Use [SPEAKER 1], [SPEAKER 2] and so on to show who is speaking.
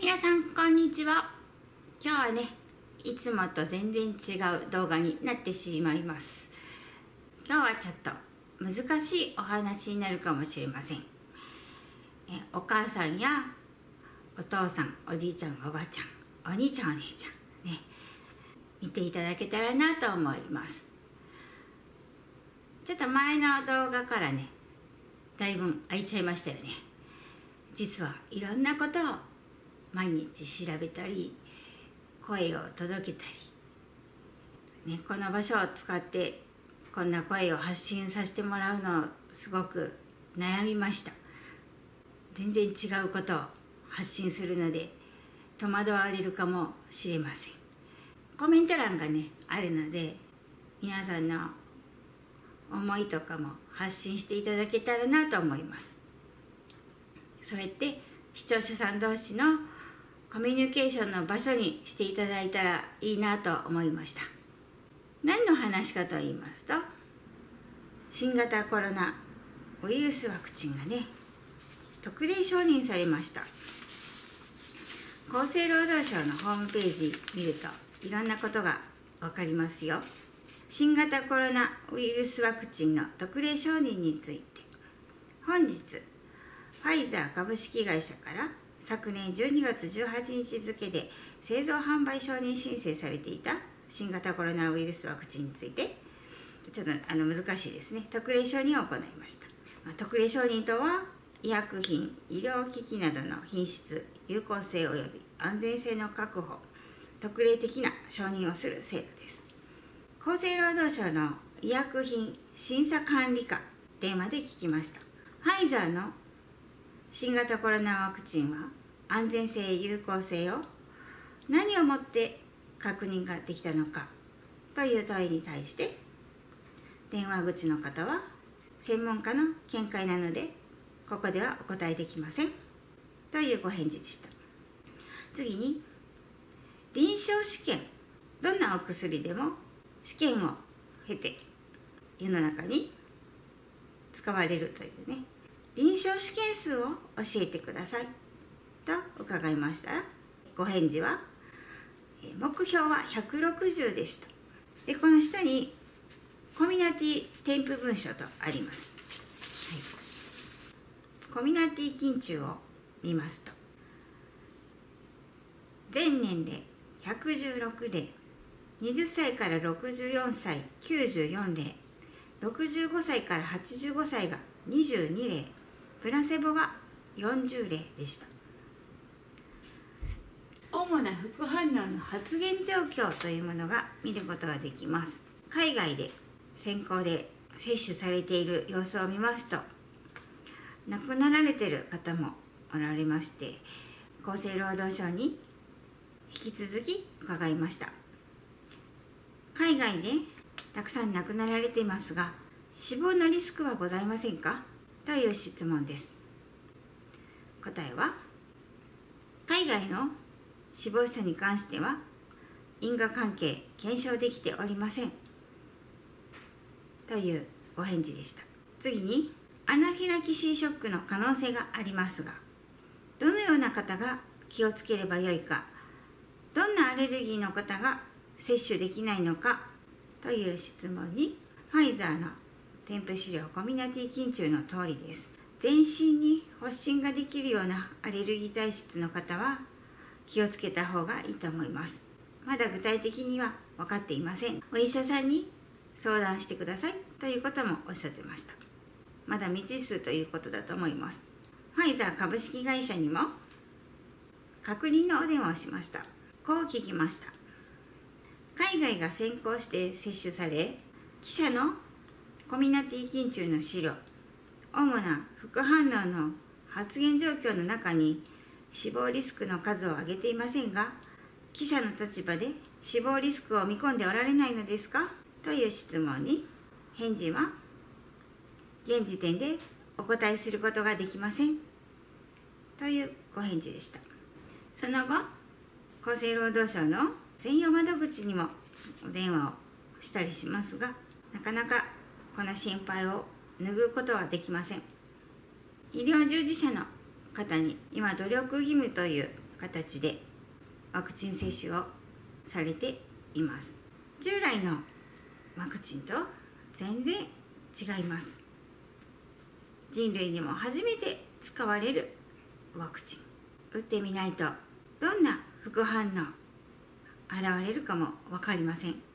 [SPEAKER 1] 皆さんこんにちは。今日はねいつもと全然違う動画になってしまいます。今日はちょっと難しいお話になるかもしれません。えお母さんやお父さんおじいちゃんおばあちゃんお兄ちゃんお姉ちゃんね。見ていただけたらなと思います。ちょっと前の動画からねだいぶ空いちゃいましたよね。実はいろんなことを毎日調べたり声を届けたり、ね、この場所を使ってこんな声を発信させてもらうのをすごく悩みました。全然違うことを発信するので戸惑われるかもしれません。コメント欄がねあるので皆さんの思いとかも発信していただけたらなと思います。そうやって視聴者さん同士のコミュニケーションの場所にしていただいたらいいなと思いました。何の話かと言いますと新型コロナウイルスワクチンがね特例承認されました。厚生労働省のホームページ見るといろんなことが分かりますよ。新型コロナウイルスワクチンの特例承認について。本日ファイザー株式会社から昨年12月18日付で製造販売承認申請されていた新型コロナウイルスワクチンについてちょっとあの難しいですね。特例承認を行いました、特例承認とは医薬品医療機器などの品質有効性及び安全性の確保特例的な承認をする制度です。厚生労働省の医薬品審査管理課電話で聞きました。ファイザーの新型コロナワクチンは安全性有効性を何をもって確認ができたのかという問いに対して電話口の方は専門家の見解なのでここではお答えできませんというご返事でした。次に臨床試験どんなお薬でも試験を経て世の中に使われるというね臨床試験数を教えてください。と伺いましたらご返事は目標は160でした。でこの下にコミュナティ添付文書とあります、はい、コミュナティ緊中を見ますと全年齢116例。20歳から64歳94例。65歳から85歳が22例。プラセボが40例でした。主な副反応の発現状況というものが見ることができます。海外で先行で接種されている様子を見ますと亡くなられてる方もおられまして厚生労働省に引き続き伺いました。海外でたくさん亡くなられていますが死亡のリスクはございませんか？という質問です。答えは海外の死亡者に関しては因果関係検証できておりません。というご返事でした。次にアナフィラキシーショックの可能性がありますがどのような方が気をつければよいかどんなアレルギーの方が接種できないのかという質問にファイザーの添付資料コミュニティ緊張の通りです。全身に発疹ができるようなアレルギー体質の方は気をつけた方がいいと思います。まだ具体的には分かっていません。お医者さんに相談してください。ということもおっしゃってました。まだ未知数ということだと思います。ファイザー株式会社にも確認のお電話をしました。こう聞きました。海外が先行して接種され記者のコミナティ緊張の資料。主な副反応の発現状況の中に死亡リスクの数を挙げていませんが記者の立場で死亡リスクを見込んでおられないのですか？という質問に返事は現時点でお答えすることができません。というご返事でした。その後厚生労働省の専用窓口にもお電話をしたりしますがなかなかこの心配を拭うことはできません。医療従事者の方に今努力義務という形でワクチン接種をされています。従来のワクチンと全然違います。人類にも初めて使われるワクチン。打ってみないとどんな副反応現れるかも分かりません。